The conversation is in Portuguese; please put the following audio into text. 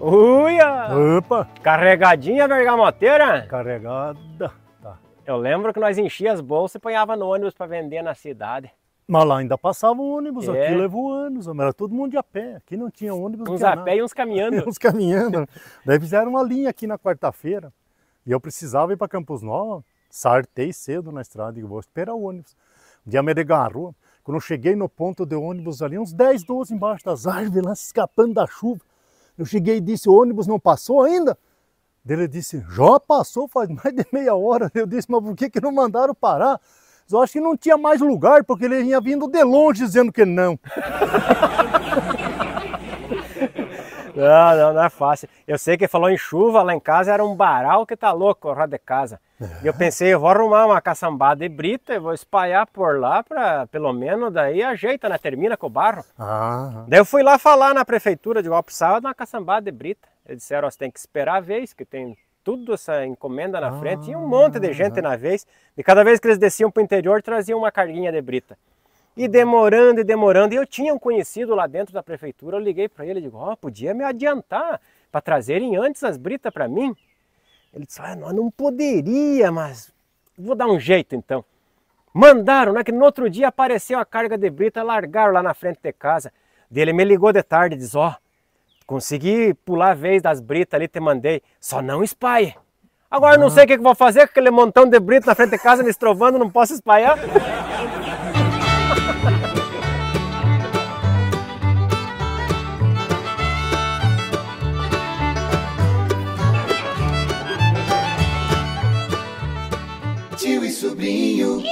Uia! Opa! Carregadinha a bergamoteira? Carregada. Tá. Eu lembro que nós enchia as bolsas e ponhava no ônibus para vender na cidade. Mas lá ainda passava o ônibus, É. aqui levou anos, era todo mundo de a pé. Aqui não tinha ônibus, Uns a pé e uns caminhando. uns caminhando. Daí fizeram uma linha aqui na quarta-feira. E eu precisava ir para Campos Novos. Sartei cedo na estrada. Digo, vou esperar o ônibus. Um dia me agarrou. Quando eu cheguei no ponto de ônibus ali, uns 10, 12 embaixo das árvores, lá escapando da chuva. Eu cheguei e disse, o ônibus não passou ainda? Ele disse, já passou faz mais de meia hora. Eu disse, mas por que, que não mandaram parar? Eu acho que não tinha mais lugar, porque ele vinha vindo de longe dizendo que não. Não, não, não é fácil. Eu sei que falou em chuva, lá em casa era um baral que tá louco, lá de casa. E eu pensei, eu vou arrumar uma caçambada de brita e vou espalhar por lá para pelo menos daí ajeita, né? Termina com o barro. Ah, Daí eu fui lá falar na prefeitura de precisava de uma caçambada de brita. Eles disseram, você tem que esperar a vez, que tem tudo essa encomenda na frente. E um monte de gente na vez. E cada vez que eles desciam para o interior, traziam uma carguinha de brita. E demorando e demorando. E eu tinha um conhecido lá dentro da prefeitura, eu liguei para ele e digo, ó, podia me adiantar para trazerem antes as britas para mim. Ele disse, ah, não, não poderia, mas vou dar um jeito então. Mandaram, né? Que no outro dia apareceu a carga de brita, largaram lá na frente de casa. Daí Ele me ligou de tarde e disse, ó, consegui pular a vez das britas ali, te mandei, só não espalhe. Agora eu não sei o que vou fazer com aquele montão de brita na frente de casa, me estrovando, não posso espalhar. e sobrinho.